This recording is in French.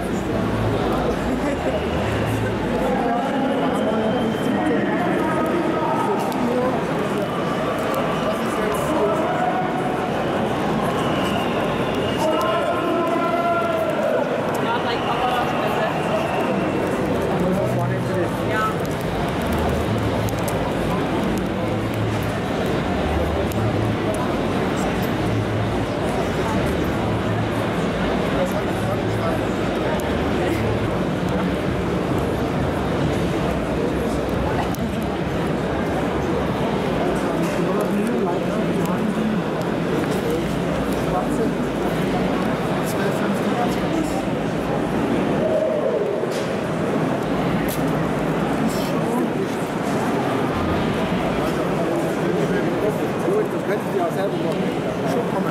office. C'est Je comprends